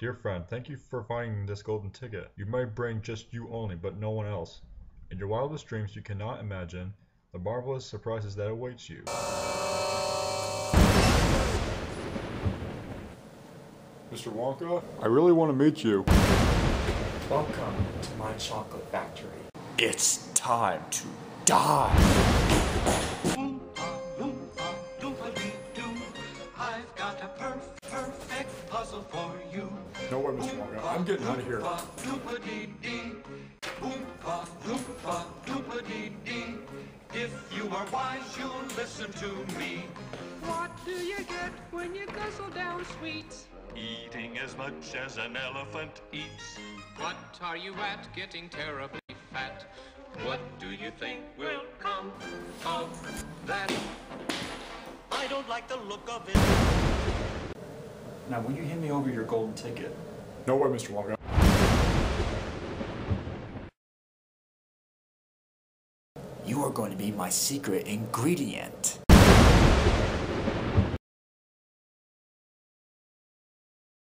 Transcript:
Dear friend, thank you for finding this golden ticket. You might bring just you only, but no one else. In your wildest dreams, you cannot imagine the marvelous surprises that awaits you. Mr. Wonka, I really want to meet you. Welcome to my chocolate factory. It's time to die. Perfect puzzle for you. No way, Mr. Wonka. I'm getting out of here. Doop-a-dee-dee. Oompa, loompa, doop-a-dee-dee. If you are wise, you'll listen to me. What do you get when you guzzle down sweets? Eating as much as an elephant eats. What are you at getting terribly fat? What do you think will come of that? I don't like the look of it. Now, will you hand me over your golden ticket? No way, Mr. Wonka. You are going to be my secret ingredient.